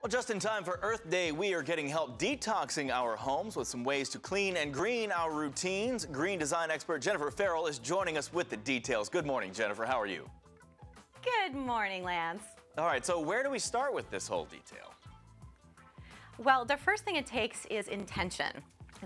Well, just in time for Earth Day, we are getting help detoxing our homes with some ways to clean and green our routines. Green design expert Jennifer Farrell is joining us with the details. Good morning, Jennifer. How are you? Good morning, Lance. All right, so where do we start with this whole detail? Well, the first thing it takes is intention.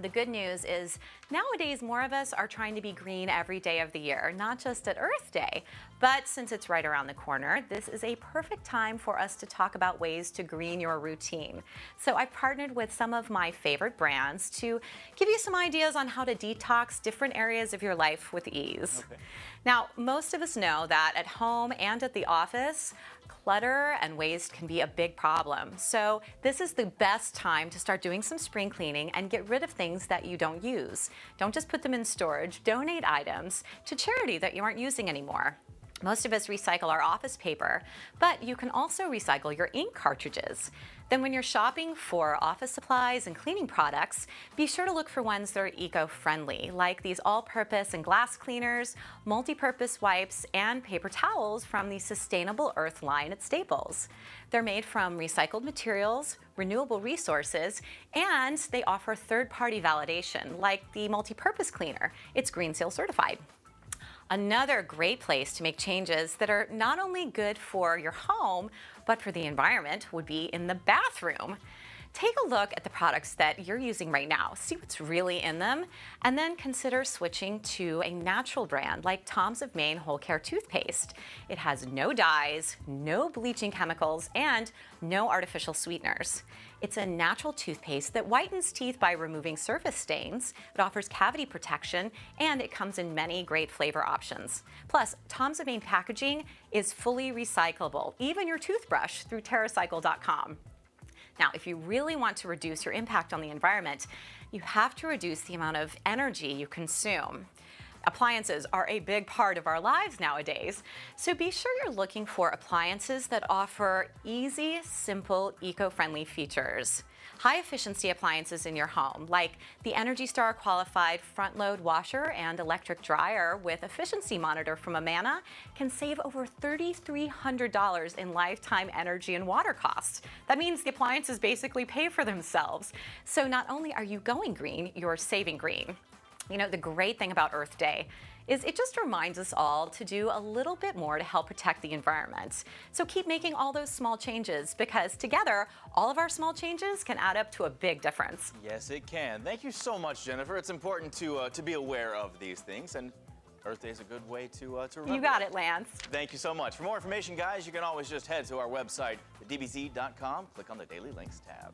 The good news is nowadays more of us are trying to be green every day of the year, not just at Earth Day. But since it's right around the corner, this is a perfect time for us to talk about ways to green your routine. So I partnered with some of my favorite brands to give you some ideas on how to detox different areas of your life with ease. Okay. Now, most of us know that at home and at the office, clutter and waste can be a big problem. So this is the best time to start doing some spring cleaning and get rid of things that you don't use. Don't just put them in storage, donate items to charity that you aren't using anymore. Most of us recycle our office paper, but you can also recycle your ink cartridges. Then when you're shopping for office supplies and cleaning products, be sure to look for ones that are eco-friendly, like these all-purpose and glass cleaners, multi-purpose wipes, and paper towels from the Sustainable Earth line at Staples. They're made from recycled materials, renewable resources, and they offer third-party validation, like the multi-purpose cleaner. It's Green Seal certified. Another great place to make changes that are not only good for your home, but for the environment would be in the bathroom. Take a look at the products that you're using right now, see what's really in them, and then consider switching to a natural brand like Tom's of Maine Whole Care Toothpaste. It has no dyes, no bleaching chemicals, and no artificial sweeteners. It's a natural toothpaste that whitens teeth by removing surface stains. It offers cavity protection, and it comes in many great flavor options. Plus, Tom's of Maine packaging is fully recyclable, even your toothbrush through TerraCycle.com. Now, if you really want to reduce your impact on the environment, you have to reduce the amount of energy you consume. Appliances are a big part of our lives nowadays, so be sure you're looking for appliances that offer easy, simple, eco-friendly features. High efficiency appliances in your home, like the Energy Star qualified front load washer and electric dryer with efficiency monitor from Amana, can save over $3,300 in lifetime energy and water costs. That means the appliances basically pay for themselves. So not only are you going green, you're saving green. You know, the great thing about Earth Day is it just reminds us all to do a little bit more to help protect the environment. So keep making all those small changes because together, all of our small changes can add up to a big difference. Yes, it can. Thank you so much, Jennifer. It's important to, uh, to be aware of these things and Earth Day is a good way to, uh, to remember. You got it, Lance. Thank you so much. For more information, guys, you can always just head to our website, thedbz.com, click on the Daily Links tab.